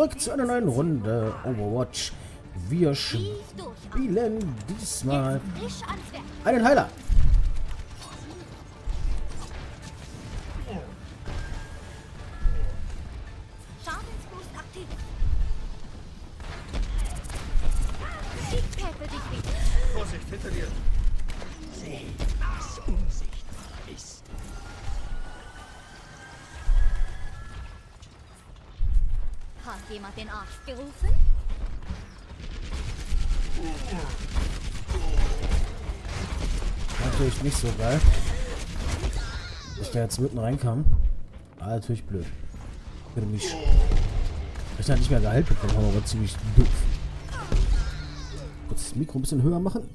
Zurück zu einer neuen Runde Overwatch. Wir spielen diesmal einen Heiler. Vorsicht, hinter dir. Hat jemand den Arzt gerufen? Natürlich nicht so geil. Dass der jetzt mitten reinkam. War natürlich blöd. Ich hätte mich. Ich hätte nicht mehr Gehalt bekommen, aber war ziemlich doof. Kurz das Mikro ein bisschen höher machen.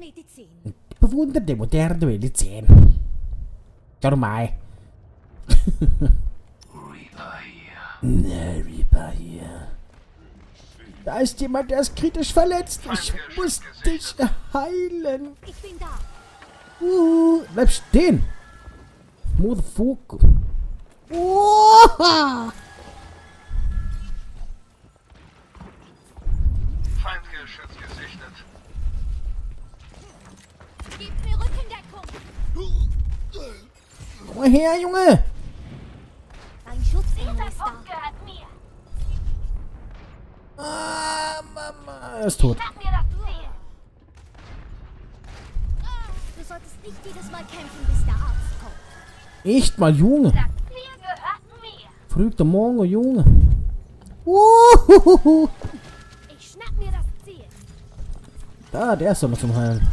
Medizin. Bewundert der moderne Medizin. Schau doch mal. Ne, Reaper hier. Da ist jemand, der ist kritisch verletzt. Ich muss dich heilen. Ich bin da. Uh, bleib stehen. Motherfucker. Uah. Feindgeschütz gesichtet. Gib mir Rückendeckung. Komm mal her, Junge. Ah, Mama. Er ist tot. Du solltest nicht jedes Mal kämpfen, bis der Arzt kommt. Echt mal, Junge. Frühter Morgen, Junge. Uhuhuhu. Ich schnapp mir das Ziel. Da, der ist doch noch zum Heilen.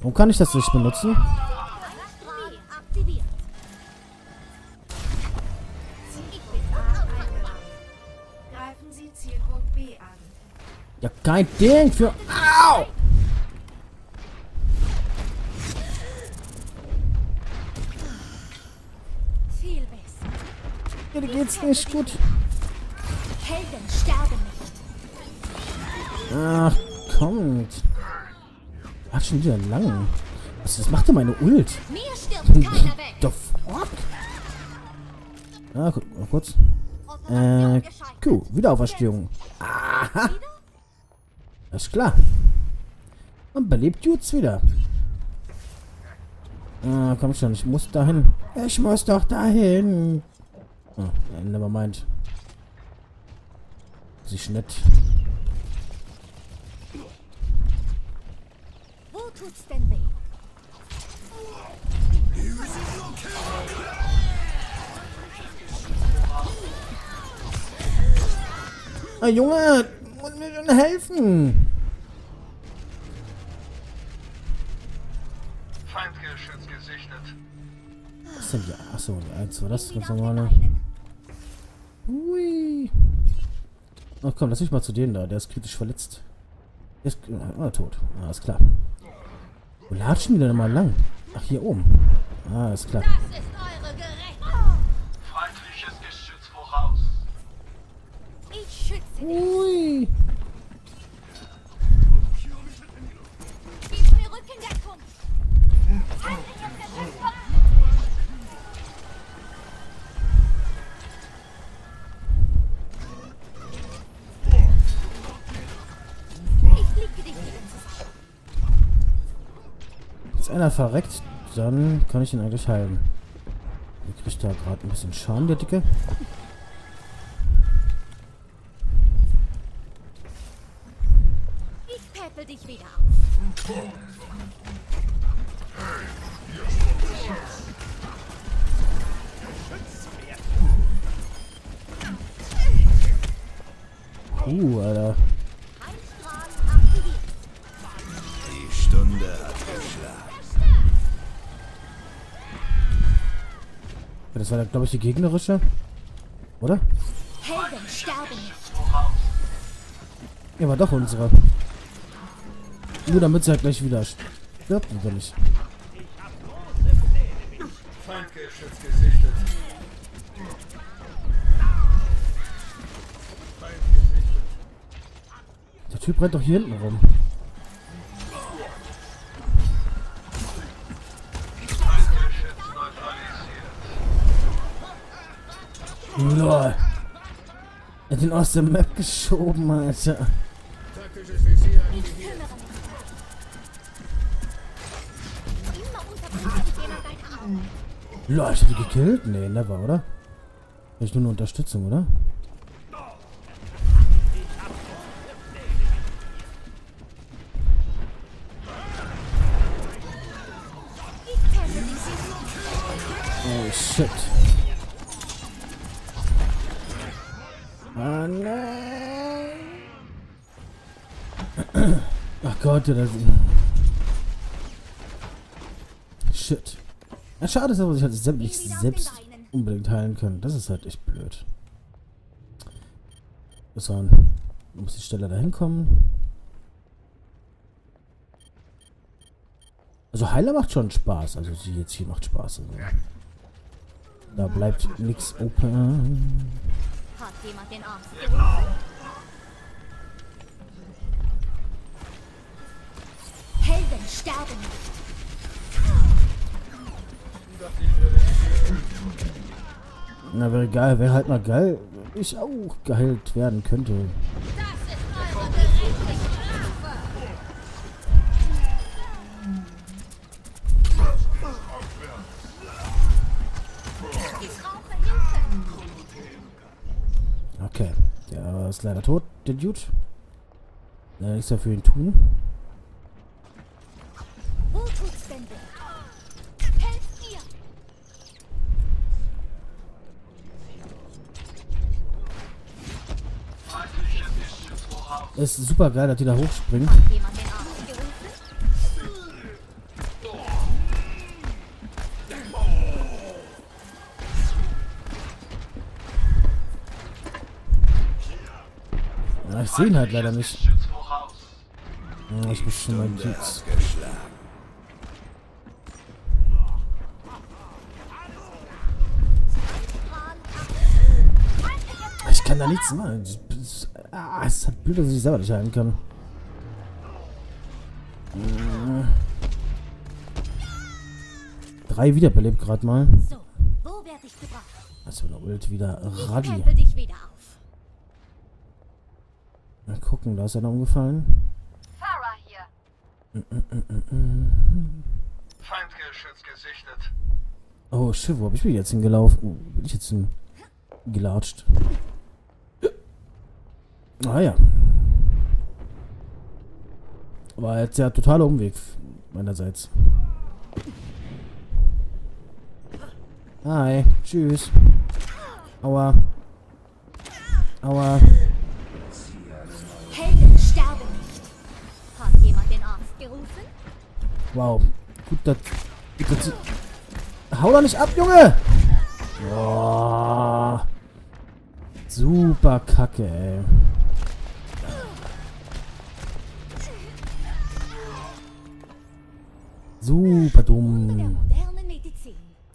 Warum kann ich das nicht benutzen? B an. Ja, kein Ding für... Au! Viel besser. Dir geht's nicht gut. Helden sterben nicht. Ach, kommt. Hat schon wieder lang. Was, was macht denn meine Ult? Mir stirbt keiner weg. The fuck? Ah, kurz. Äh. Q, Wiederauferstehung. Aha. Alles klar. Und belebt Jutz wieder. Ah, komm schon, ich muss dahin. Ich muss doch dahin. Oh, äh, never mind. Sich nett. Ah, Junge, muss mir schon helfen. Feindgeschütz gesichtet. Was ist denn die? Achso, die 1 war das ganz normale. Beinen. Hui. Ach komm, lass mich mal zu denen da. Der ist kritisch verletzt. Der ist ah, tot. Ah, ist klar. Wo latschen die denn mal lang? Ach, hier oben. Ah, ist klar. Das ist eure zusammen. Ist einer verreckt, dann kann ich ihn eigentlich heilen. Der kriegt da gerade ein bisschen Schaden, der Dicke. Päppel dich wieder auf. Uh, Alter. Die Stunde hat geschlagen. Das war, glaube ich, die gegnerische. Oder? Helden sterben nicht. Ja, war doch unsere. Nur damit sie ja gleich wieder stirbt, natürlich. Feindgeschütz gesichtet. Der Typ rennt doch hier hinten rum. Lol. Er hat ihn aus der Map geschoben, Alter. Taktisches Lol, ich hab die gekillt? Nee, never, oder? Vielleicht nur eine Unterstützung, oder? Oh shit. Ah nein. Ach Gott, das Shit. Ja, schade dass man sich halt selbst nicht selbst unbedingt heilen können. Das ist halt echt blöd. So, man muss die Stelle dahin kommen. Also Heiler macht schon Spaß. Also sie jetzt hier macht Spaß. Also. Da bleibt nichts open. Hat jemand den Arzt? Helden sterben nicht. Na, wäre geil. Wäre halt mal geil, ich auch geheilt werden könnte. Okay. Der ist leider tot, der Dude. Nichts mehr für ihn tun. Voraus. Ist super geil, dass die da hochspringen. Ja, ich sehe ihn halt leider nicht. Ja, ich muss schon mal geschlagen. Ich kann da nichts machen. Ah, es ist halt blöd, dass ich selber nicht heilen kann. Hm. Drei wiederbelebt gerade mal. So, wo ich gebraucht? Also eine Ult wieder. Radi. wieder. Mal gucken, da ist einer umgefallen. Farah hier. Feindgeschütz gesichtet. Oh shit, wo hab ich mich jetzt hingelaufen? Wo bin ich jetzt hin gelatscht? Ah ja. War jetzt ja totaler Umweg meinerseits. Hi, tschüss. Aua. Aua. Helden sterben nicht. Hat jemand den Arzt gerufen? Wow. Gut, das. Gut, das Hau doch nicht ab, Junge! Boah. Super kacke, ey. Super dumm. modernen.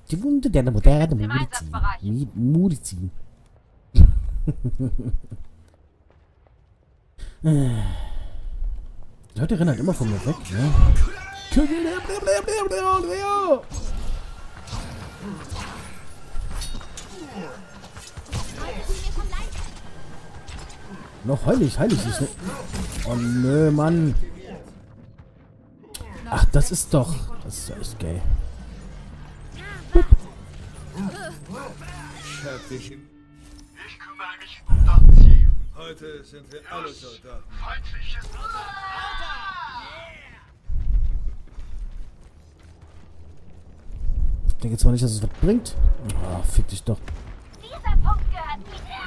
Die Wunde der moderne Im Medizin. Mi- Medizin. Die Leute rennen halt immer von mir weg, ne? Noch heul ich, heil ich nicht. Ne? Oh nö, Mann. Ach, das ist doch. Das ist echt gay. Ich kümmere mich um das Ziel. Heute sind wir alle Soldaten. Feindliches Ich denke zwar nicht, dass es was bringt. Ah, fick dich doch. Dieser Punkt gehört mir.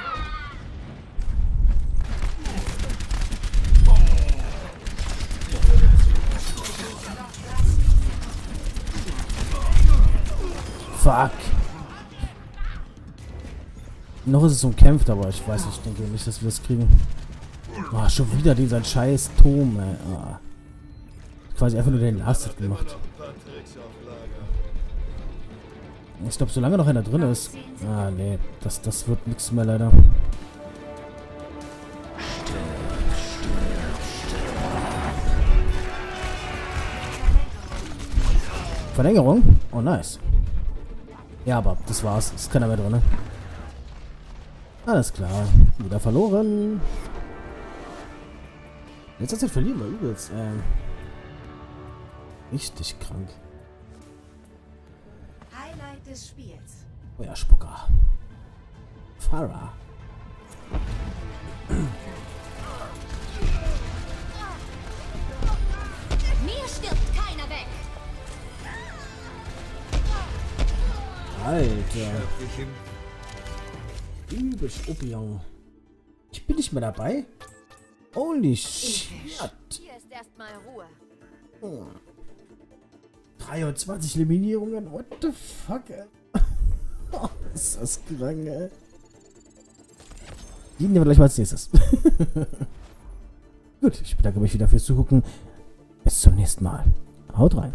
Fuck. Noch ist es umkämpft, aber ich weiß nicht, ich denke nicht, dass wir das kriegen. Ah, schon wieder dieser scheiß Turm, ey. Ah. Quasi einfach nur den Last gemacht. Ich glaube, solange noch einer drin ist. Ah, nee. Das, das wird nichts mehr leider. Verlängerung? Oh, nice. Ja, aber das war's. Ist keiner mehr drin. Alles klar. Wieder verloren. Letzter Zeit verlieren wir übelst. Ähm, richtig krank. Highlight des Spiels. Feuerspucker. Farah. Alter. Übelst Opion. Ich bin nicht mehr dabei. Holy shit. Hier ist erstmal Ruhe. 23 Eliminierungen. What the fuck, ey? ist das krank, ey. Die nehmen wir gleich mal als nächstes. Gut, ich bedanke mich wieder fürs Zugucken. Bis zum nächsten Mal. Haut rein.